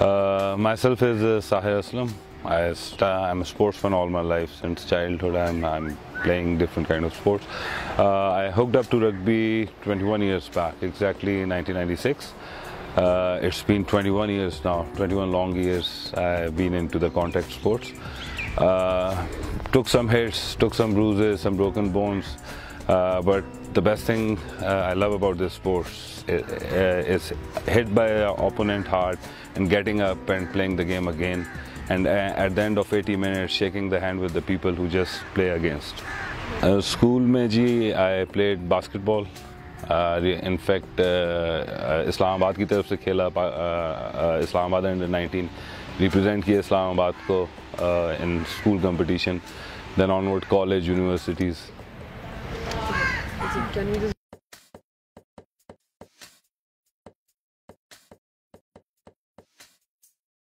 Uh, myself is uh, Aslam. I I'm a sportsman all my life since childhood. I'm, I'm playing different kind of sports. Uh, I hooked up to rugby 21 years back, exactly in 1996. Uh, it's been 21 years now, 21 long years I've been into the contact sports. Uh, took some hits, took some bruises, some broken bones. Uh, but the best thing uh, I love about this sport is, is hit by an opponent hard and getting up and playing the game again. And uh, at the end of 80 minutes, shaking the hand with the people who just play against. Uh, school में जी I played basketball. Uh, in fact, uh, uh, Islamabad की तरफ से खेला uh, Islamabad under 19 represent किया इस्लामाबाद को in school competition. Then onward college, universities. Can we just